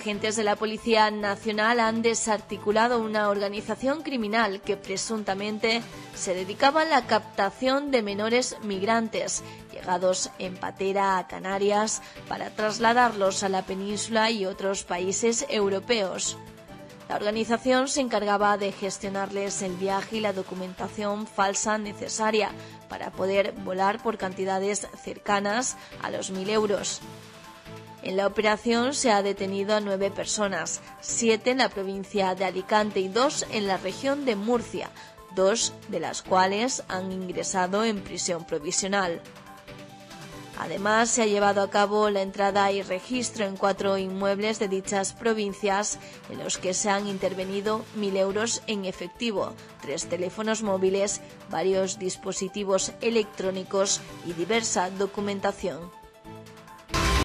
Agentes de la Policía Nacional han desarticulado una organización criminal que presuntamente se dedicaba a la captación de menores migrantes llegados en patera a Canarias para trasladarlos a la península y otros países europeos. La organización se encargaba de gestionarles el viaje y la documentación falsa necesaria para poder volar por cantidades cercanas a los mil euros. En la operación se ha detenido a nueve personas, siete en la provincia de Alicante y dos en la región de Murcia, dos de las cuales han ingresado en prisión provisional. Además, se ha llevado a cabo la entrada y registro en cuatro inmuebles de dichas provincias en los que se han intervenido mil euros en efectivo, tres teléfonos móviles, varios dispositivos electrónicos y diversa documentación.